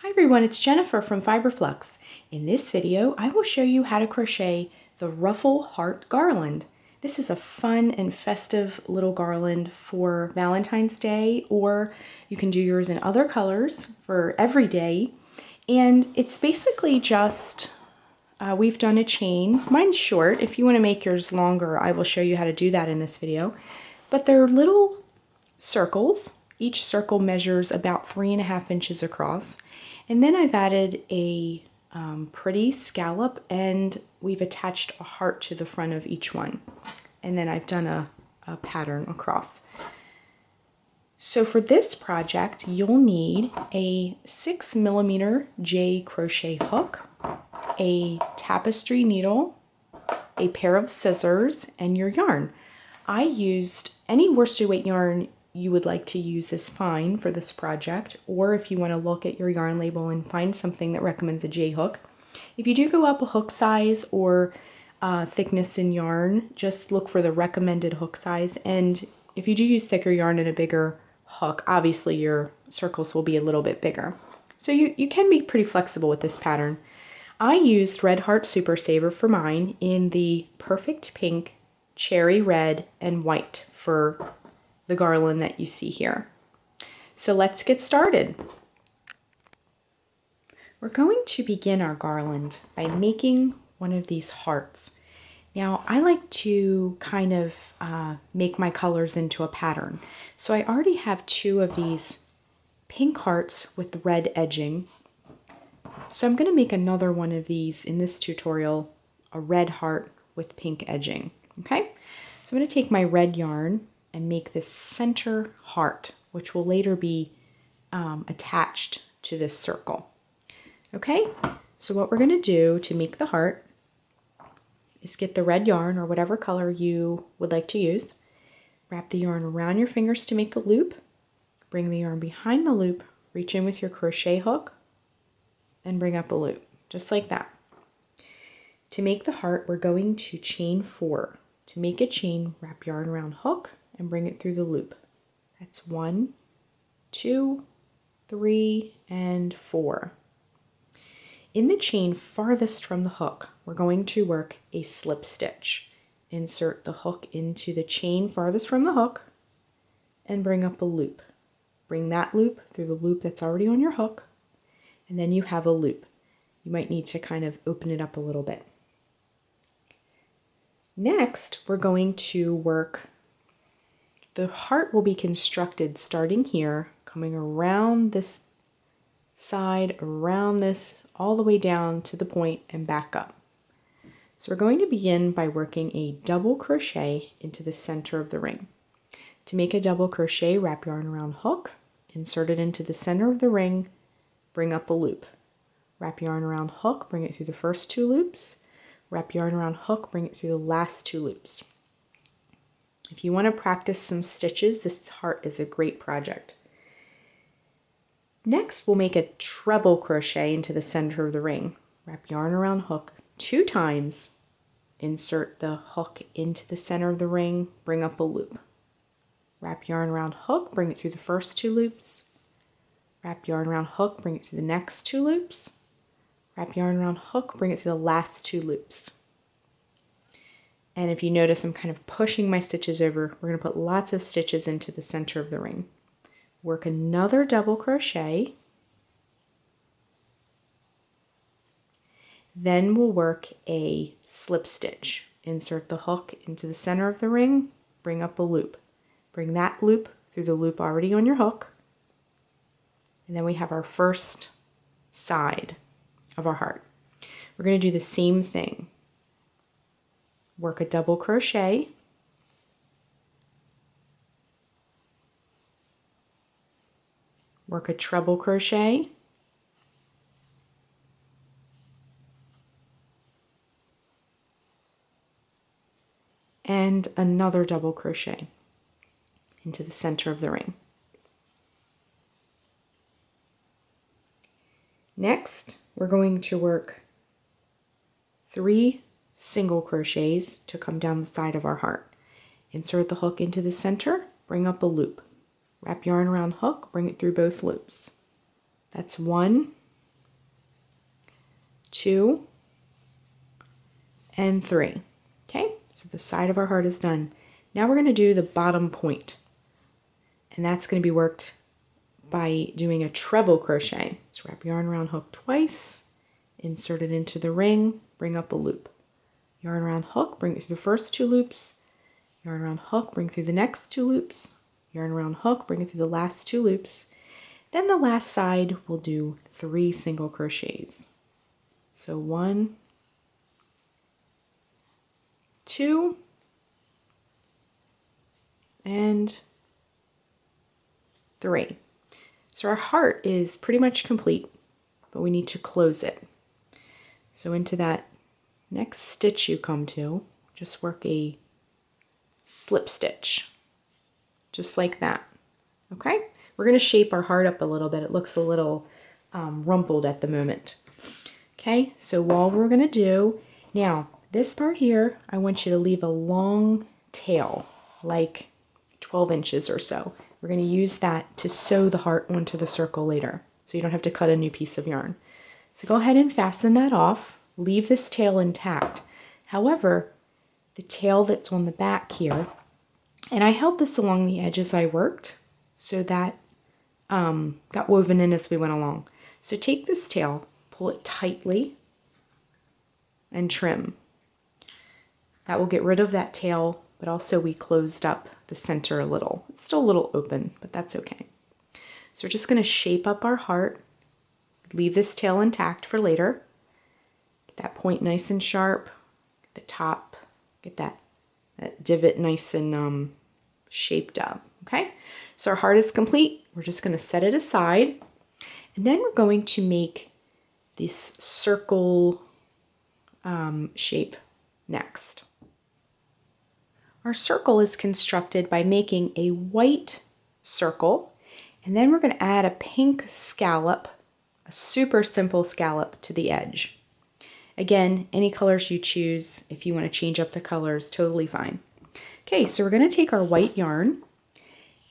Hi everyone, it's Jennifer from Fiber Flux. In this video, I will show you how to crochet the ruffle heart garland. This is a fun and festive little garland for Valentine's Day, or you can do yours in other colors for every day. And it's basically just, uh, we've done a chain. Mine's short. If you want to make yours longer, I will show you how to do that in this video. But they're little circles. Each circle measures about three and a half inches across. And then I've added a um, pretty scallop and we've attached a heart to the front of each one. And then I've done a, a pattern across. So for this project, you'll need a six millimeter J crochet hook, a tapestry needle, a pair of scissors, and your yarn. I used any worsted weight yarn you would like to use is fine for this project, or if you want to look at your yarn label and find something that recommends a J hook. If you do go up a hook size or uh, thickness in yarn, just look for the recommended hook size. And if you do use thicker yarn and a bigger hook, obviously your circles will be a little bit bigger. So you, you can be pretty flexible with this pattern. I used Red Heart Super Saver for mine in the perfect pink, cherry red, and white for the garland that you see here. So let's get started. We're going to begin our garland by making one of these hearts. Now I like to kind of uh, make my colors into a pattern. So I already have two of these pink hearts with red edging. So I'm going to make another one of these in this tutorial, a red heart with pink edging. Okay, so I'm going to take my red yarn and make this center heart, which will later be um, attached to this circle. Okay, so what we're going to do to make the heart is get the red yarn or whatever color you would like to use. Wrap the yarn around your fingers to make a loop. Bring the yarn behind the loop, reach in with your crochet hook, and bring up a loop, just like that. To make the heart, we're going to chain four. To make a chain, wrap yarn around hook, and bring it through the loop. That's one, two, three, and four. In the chain farthest from the hook, we're going to work a slip stitch. Insert the hook into the chain farthest from the hook and bring up a loop. Bring that loop through the loop that's already on your hook, and then you have a loop. You might need to kind of open it up a little bit. Next, we're going to work the heart will be constructed starting here, coming around this side, around this, all the way down to the point and back up. So we're going to begin by working a double crochet into the center of the ring. To make a double crochet, wrap yarn around hook, insert it into the center of the ring, bring up a loop. Wrap yarn around hook, bring it through the first two loops, wrap yarn around hook, bring it through the last two loops. If you want to practice some stitches, this heart is a great project. Next, we'll make a treble crochet into the center of the ring. Wrap yarn around hook two times, insert the hook into the center of the ring, bring up a loop. Wrap yarn around hook, bring it through the first two loops. Wrap yarn around hook, bring it through the next two loops. Wrap yarn around hook, bring it through the last two loops. And if you notice, I'm kind of pushing my stitches over. We're going to put lots of stitches into the center of the ring. Work another double crochet. Then we'll work a slip stitch. Insert the hook into the center of the ring, bring up a loop. Bring that loop through the loop already on your hook. And then we have our first side of our heart. We're going to do the same thing work a double crochet work a treble crochet and another double crochet into the center of the ring. Next, we're going to work three single crochets to come down the side of our heart. Insert the hook into the center, bring up a loop. Wrap yarn around hook, bring it through both loops. That's one, two, and three. Okay, so the side of our heart is done. Now we're going to do the bottom point, and that's going to be worked by doing a treble crochet. So wrap yarn around hook twice, insert it into the ring, bring up a loop. Yarn around hook, bring it through the first two loops, yarn around hook, bring through the next two loops, yarn around hook, bring it through the last two loops. Then the last side we'll do three single crochets. So one, two, and three. So our heart is pretty much complete, but we need to close it. So into that next stitch you come to, just work a slip stitch, just like that. Okay? We're going to shape our heart up a little bit. It looks a little um, rumpled at the moment. Okay, so what we're going to do, now this part here, I want you to leave a long tail, like 12 inches or so. We're going to use that to sew the heart onto the circle later, so you don't have to cut a new piece of yarn. So go ahead and fasten that off. Leave this tail intact. However, the tail that's on the back here, and I held this along the edge as I worked, so that um, got woven in as we went along. So take this tail, pull it tightly, and trim. That will get rid of that tail, but also we closed up the center a little. It's still a little open, but that's okay. So we're just going to shape up our heart, leave this tail intact for later. Get that point nice and sharp, the top, get that, that divot nice and um, shaped up, okay? So our heart is complete. We're just going to set it aside. And then we're going to make this circle um, shape next. Our circle is constructed by making a white circle and then we're going to add a pink scallop, a super simple scallop to the edge. Again, any colors you choose, if you want to change up the colors, totally fine. Okay, so we're going to take our white yarn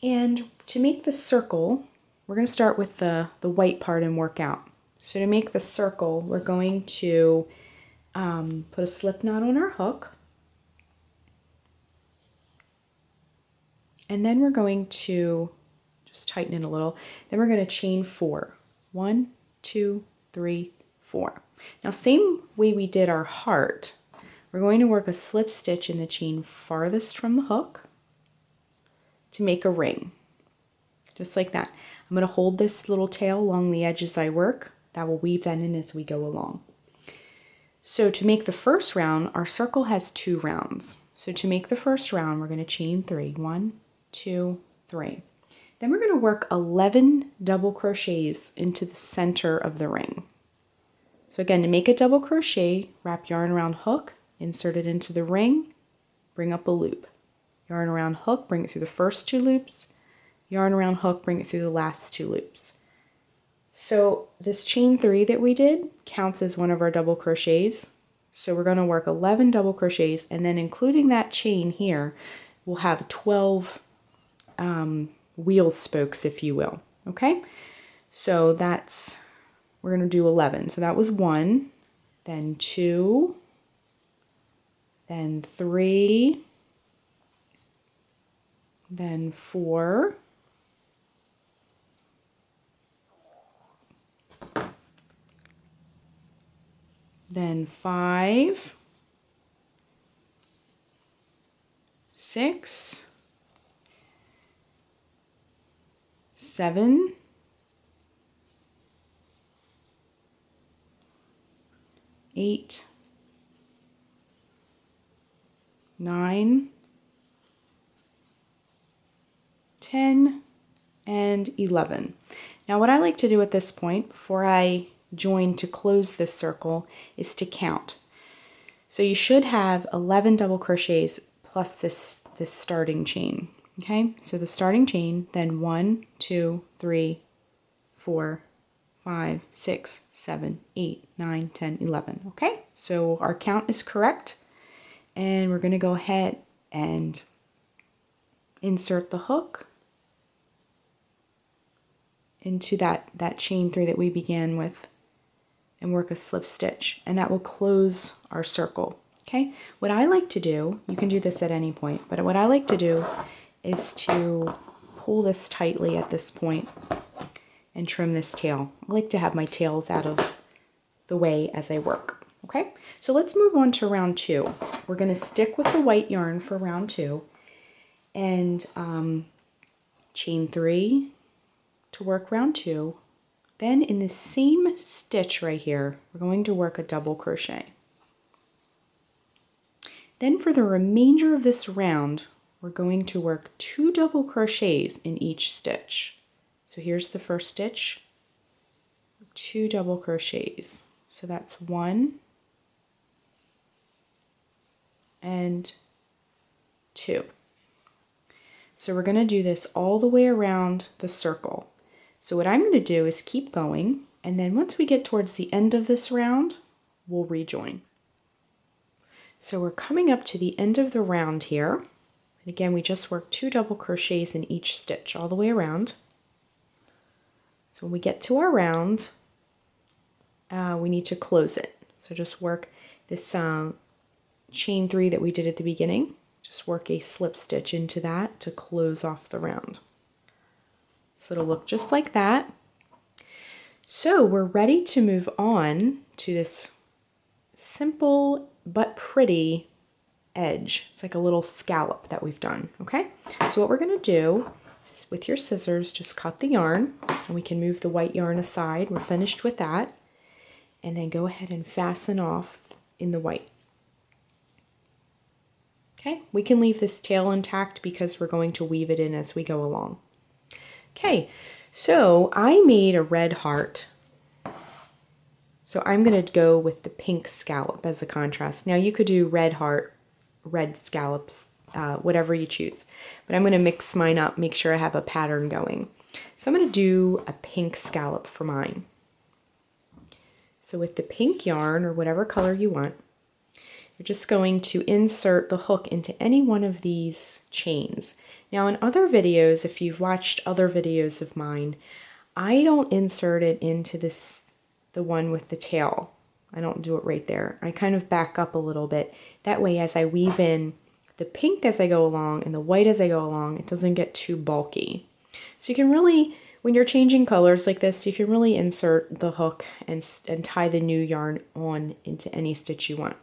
and to make the circle, we're going to start with the, the white part and work out. So to make the circle, we're going to um, put a slip knot on our hook. And then we're going to just tighten it a little. Then we're going to chain four. One, two, three, four. Now same way we did our heart, we're going to work a slip stitch in the chain farthest from the hook to make a ring, just like that. I'm going to hold this little tail along the edge as I work. That will weave that in as we go along. So to make the first round, our circle has two rounds. So to make the first round, we're going to chain three. One, two, three. Then we're going to work 11 double crochets into the center of the ring. So again, to make a double crochet, wrap yarn around hook, insert it into the ring, bring up a loop. Yarn around hook, bring it through the first two loops. Yarn around hook, bring it through the last two loops. So this chain three that we did counts as one of our double crochets. So we're going to work 11 double crochets and then including that chain here, we'll have 12 um, wheel spokes, if you will. Okay, so that's, we're going to do 11. So that was one, then two, then three, then four, then five, six, seven, eight, nine, 10, and 11. Now what I like to do at this point, before I join to close this circle, is to count. So you should have 11 double crochets plus this, this starting chain. Okay, so the starting chain, then one, two, three, four, five, six, seven, eight, nine, ten, eleven. Okay, so our count is correct. And we're going to go ahead and insert the hook into that, that chain three that we began with. and work a slip stitch and that will close our circle. Okay, what I like to do, you can do this at any point, but what I like to do is to pull this tightly at this point and trim this tail. I like to have my tails out of the way as I work. Okay, so let's move on to round two. We're going to stick with the white yarn for round two and um, chain three to work round two. Then in the same stitch right here, we're going to work a double crochet. Then for the remainder of this round, we're going to work two double crochets in each stitch. So here's the first stitch, two double crochets. So that's one and two. So we're going to do this all the way around the circle. So what I'm going to do is keep going, and then once we get towards the end of this round, we'll rejoin. So we're coming up to the end of the round here. And again, we just worked two double crochets in each stitch all the way around. So when we get to our round, uh, we need to close it. So just work this um, chain three that we did at the beginning. Just work a slip stitch into that to close off the round. So it'll look just like that. So we're ready to move on to this simple but pretty edge. It's like a little scallop that we've done, okay? So what we're gonna do with your scissors, just cut the yarn and we can move the white yarn aside. We're finished with that. And then go ahead and fasten off in the white. Okay, we can leave this tail intact because we're going to weave it in as we go along. Okay, so I made a red heart. So I'm going to go with the pink scallop as a contrast. Now you could do red heart, red scallops, uh, whatever you choose. But I'm going to mix mine up, make sure I have a pattern going. So I'm going to do a pink scallop for mine. So with the pink yarn or whatever color you want, you're just going to insert the hook into any one of these chains. Now in other videos, if you've watched other videos of mine, I don't insert it into this, the one with the tail. I don't do it right there. I kind of back up a little bit. That way as I weave in the pink as I go along and the white as I go along, it doesn't get too bulky. So you can really, when you're changing colors like this, you can really insert the hook and, and tie the new yarn on into any stitch you want.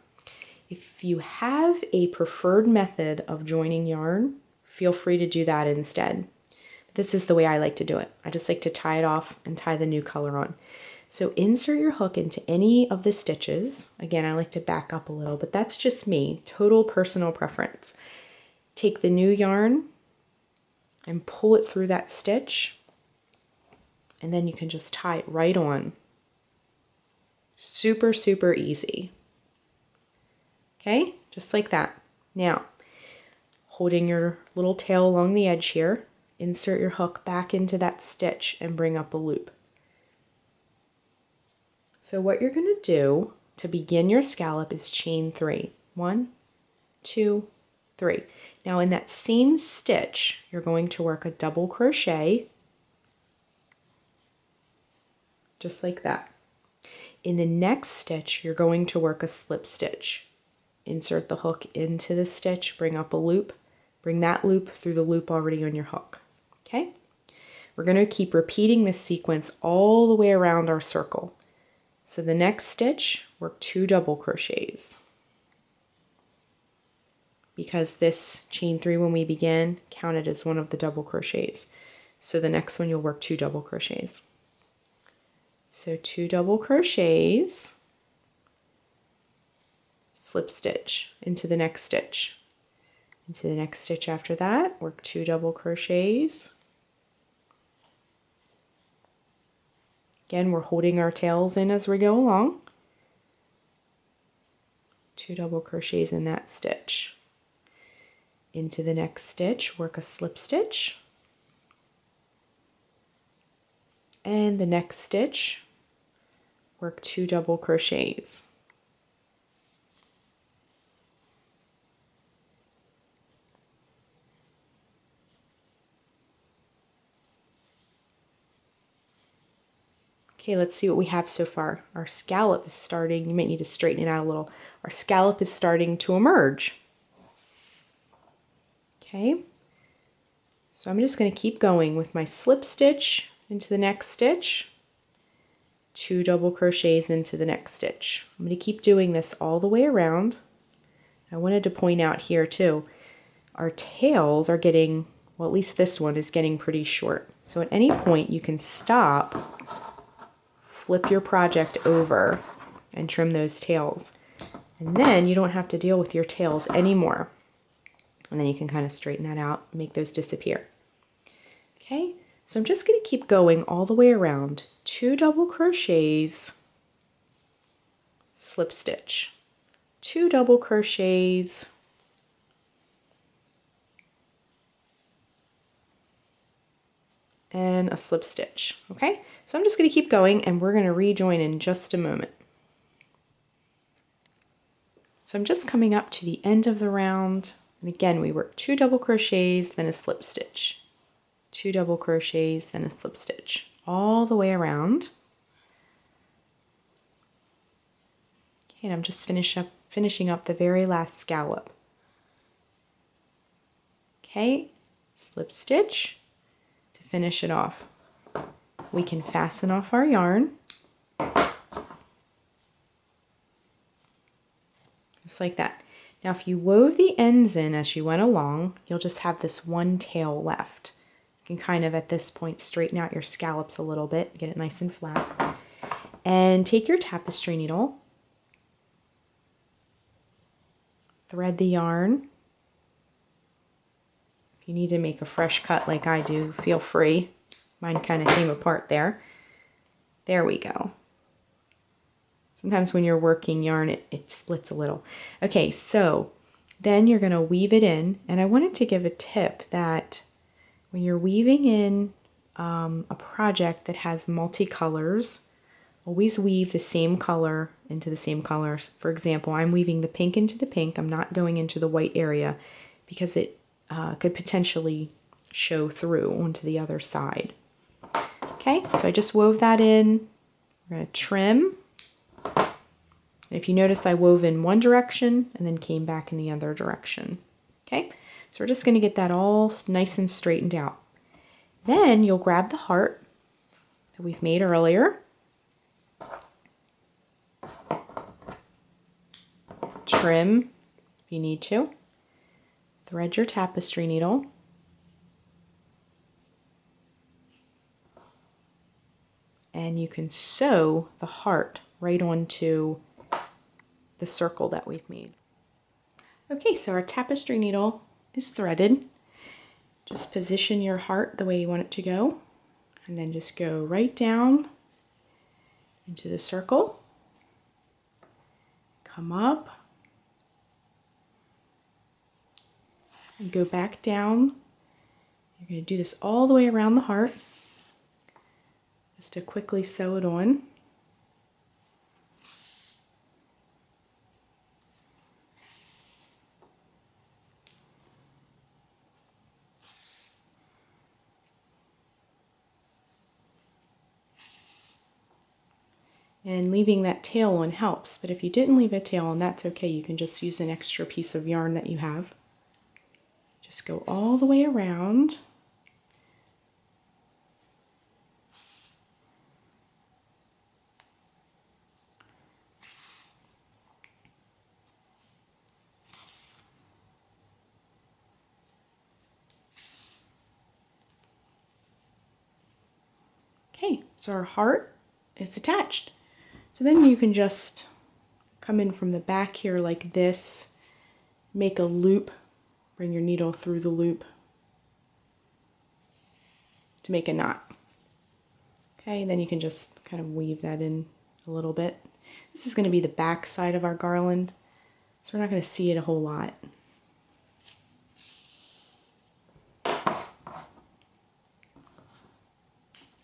If you have a preferred method of joining yarn, feel free to do that instead. This is the way I like to do it. I just like to tie it off and tie the new color on. So insert your hook into any of the stitches. Again, I like to back up a little, but that's just me, total personal preference. Take the new yarn and pull it through that stitch, and then you can just tie it right on. Super, super easy. Okay, just like that. Now, holding your little tail along the edge here, insert your hook back into that stitch and bring up a loop. So what you're going to do to begin your scallop is chain three. One, two, three. Now in that same stitch, you're going to work a double crochet, just like that. In the next stitch, you're going to work a slip stitch insert the hook into the stitch, bring up a loop, bring that loop through the loop already on your hook. Okay? We're going to keep repeating this sequence all the way around our circle. So the next stitch, work two double crochets. Because this chain three when we begin counted as one of the double crochets. So the next one you'll work two double crochets. So two double crochets slip stitch into the next stitch. Into the next stitch after that, work two double crochets. Again, we're holding our tails in as we go along. Two double crochets in that stitch. Into the next stitch, work a slip stitch. And the next stitch, work two double crochets. Okay, let's see what we have so far. Our scallop is starting, you might need to straighten it out a little. Our scallop is starting to emerge. Okay, so I'm just going to keep going with my slip stitch into the next stitch, two double crochets into the next stitch. I'm going to keep doing this all the way around. I wanted to point out here too, our tails are getting, well at least this one is getting pretty short. So at any point you can stop flip your project over and trim those tails. And then you don't have to deal with your tails anymore. And then you can kind of straighten that out, make those disappear. Okay, so I'm just going to keep going all the way around. Two double crochets, slip stitch, two double crochets, and a slip stitch, okay? So I'm just going to keep going and we're going to rejoin in just a moment. So I'm just coming up to the end of the round. And again, we work two double crochets, then a slip stitch. Two double crochets, then a slip stitch. All the way around. Okay, and I'm just finish up, finishing up the very last scallop. Okay, slip stitch to finish it off we can fasten off our yarn. Just like that. Now if you wove the ends in as you went along, you'll just have this one tail left. You can kind of at this point straighten out your scallops a little bit, get it nice and flat. And take your tapestry needle, thread the yarn. If you need to make a fresh cut like I do, feel free. Mine kind of came apart there. There we go. Sometimes when you're working yarn, it, it splits a little. Okay, so then you're going to weave it in. And I wanted to give a tip that when you're weaving in um, a project that has multicolors, always weave the same color into the same colors. For example, I'm weaving the pink into the pink. I'm not going into the white area because it uh, could potentially show through onto the other side. Okay, so I just wove that in. We're to trim. If you notice, I wove in one direction and then came back in the other direction. Okay, so we're just to get that all nice and straightened out. Then you'll grab the heart that we've made earlier. Trim if you need to. Thread your tapestry needle. And you can sew the heart right onto the circle that we've made. Okay, so our tapestry needle is threaded. Just position your heart the way you want it to go and then just go right down into the circle. Come up and go back down. You're going to do this all the way around the heart just to quickly sew it on. and leaving that tail on helps. But if you didn't leave a tail on, that's okay. You can just use an extra piece of yarn that you have. Just go all the way around. So our heart is attached. So then you can just come in from the back here like this, make a loop, bring your needle through the loop to make a knot. Okay, then you can just kind of weave that in a little bit. This is going to be the back side of our garland, so we're not going to see it a whole lot.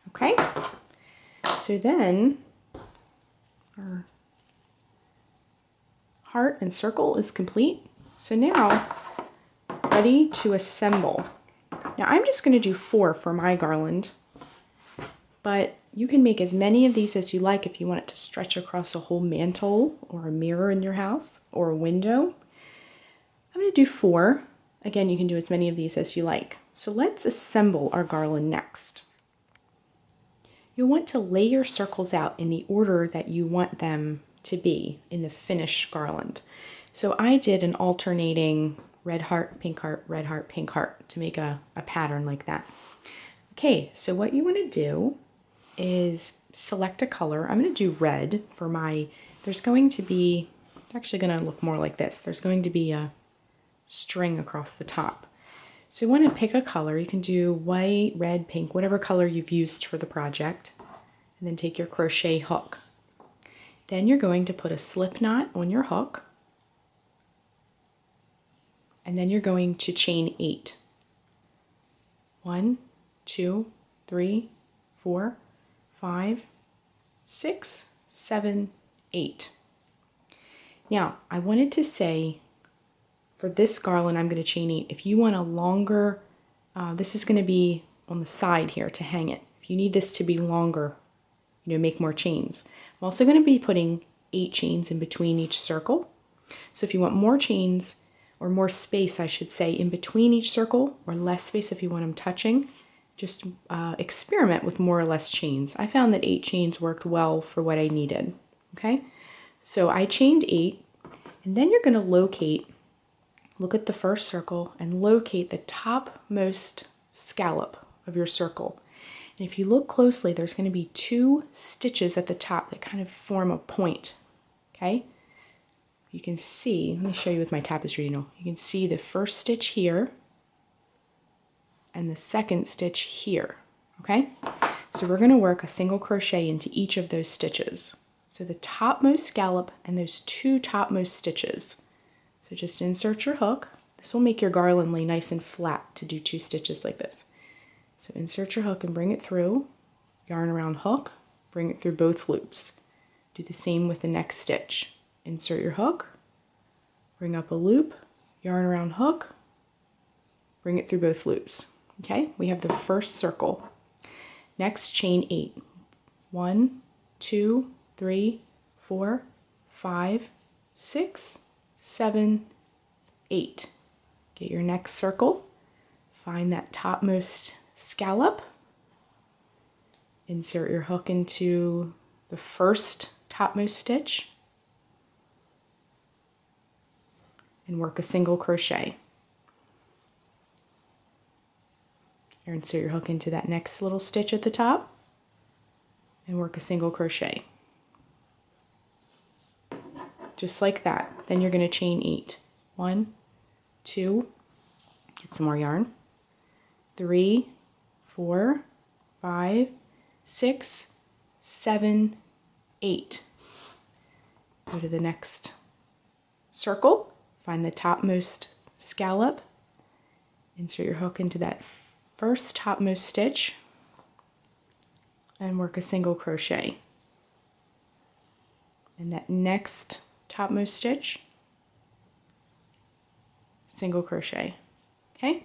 Okay. So then our heart and circle is complete. So now ready to assemble. Now I'm just going to do four for my garland but you can make as many of these as you like if you want it to stretch across a whole mantle or a mirror in your house or a window. I'm going to do four. Again, you can do as many of these as you like. So let's assemble our garland next. You'll want to lay your circles out in the order that you want them to be in the finished garland. So I did an alternating red heart, pink heart, red heart, pink heart to make a, a pattern like that. Okay, so what you want to do is select a color. I'm going to do red for my, there's going to be, actually going to look more like this. There's going to be a string across the top. So you want to pick a color. You can do white, red, pink, whatever color you've used for the project. And then take your crochet hook. Then you're going to put a slip knot on your hook. And then you're going to chain eight. One, two, three, four, five, six, seven, eight. Now, I wanted to say for this garland, I'm going to chain eight. If you want a longer, uh, this is going to be on the side here to hang it. If you need this to be longer, you know, make more chains. I'm also going to be putting eight chains in between each circle. So if you want more chains, or more space, I should say, in between each circle, or less space if you want them touching, just uh, experiment with more or less chains. I found that eight chains worked well for what I needed. Okay, so I chained eight, and then you're going to locate look at the first circle and locate the topmost scallop of your circle. And if you look closely, there's going to be two stitches at the top that kind of form a point. Okay? You can see, let me show you with my tapestry needle. You can see the first stitch here and the second stitch here. Okay? So we're going to work a single crochet into each of those stitches. So the topmost scallop and those two topmost stitches. So just insert your hook. This will make your garland lay nice and flat to do two stitches like this. So insert your hook and bring it through, yarn around hook, bring it through both loops. Do the same with the next stitch. Insert your hook, bring up a loop, yarn around hook, bring it through both loops. Okay, we have the first circle. Next, chain eight. One, two, three, four, five, six, seven, eight. Get your next circle, find that topmost scallop, insert your hook into the first topmost stitch, and work a single crochet. Insert your hook into that next little stitch at the top. And work a single crochet just like that. Then you're going to chain eight. One, two, get some more yarn. Three, four, five, six, seven, eight. Go to the next circle, find the topmost scallop, insert your hook into that first topmost stitch, and work a single crochet. And that next topmost stitch, single crochet, okay?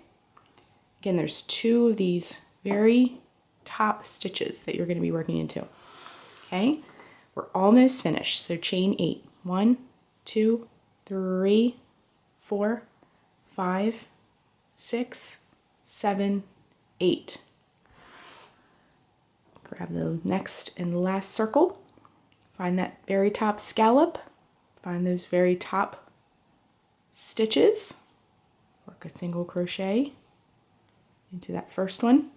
Again, there's two of these very top stitches that you're gonna be working into, okay? We're almost finished, so chain eight. One, two, three, four, five, six, seven, eight. Grab the next and last circle, find that very top scallop, find those very top stitches, work a single crochet into that first one,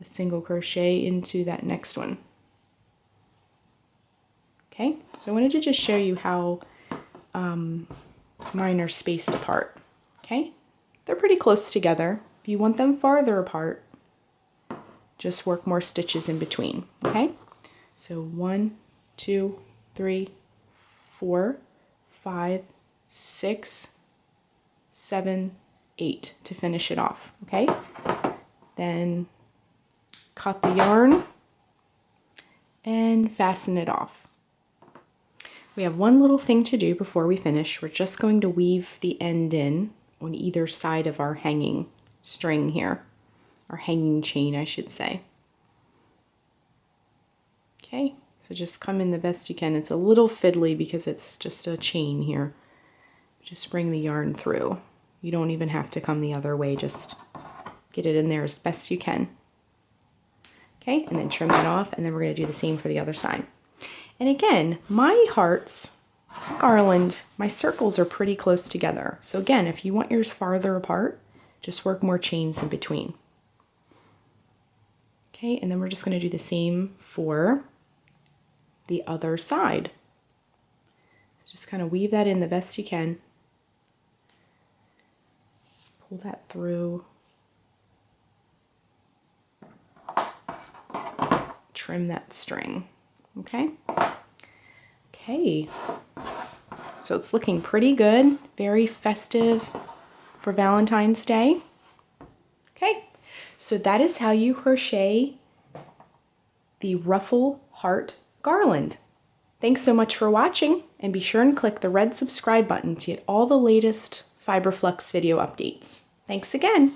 a single crochet into that next one. Okay, so I wanted to just show you how um, mine are spaced apart. Okay, they're pretty close together. If you want them farther apart, just work more stitches in between. Okay, so one, two, three, four, five, six, seven, eight to finish it off, okay? Then cut the yarn and fasten it off. We have one little thing to do before we finish. We're just going to weave the end in on either side of our hanging string here, our hanging chain, I should say. Okay, so just come in the best you can. It's a little fiddly because it's just a chain here. Just bring the yarn through. You don't even have to come the other way, just get it in there as best you can. Okay, and then trim that off, and then we're gonna do the same for the other side. And again, my hearts garland, my circles are pretty close together. So again, if you want yours farther apart, just work more chains in between. Okay, and then we're just gonna do the same for the other side. So just kind of weave that in the best you can. Pull that through. Trim that string, okay? Okay, so it's looking pretty good, very festive for Valentine's Day. Okay, so that is how you crochet the ruffle heart garland. Thanks so much for watching and be sure and click the red subscribe button to get all the latest Fiber Flux video updates. Thanks again.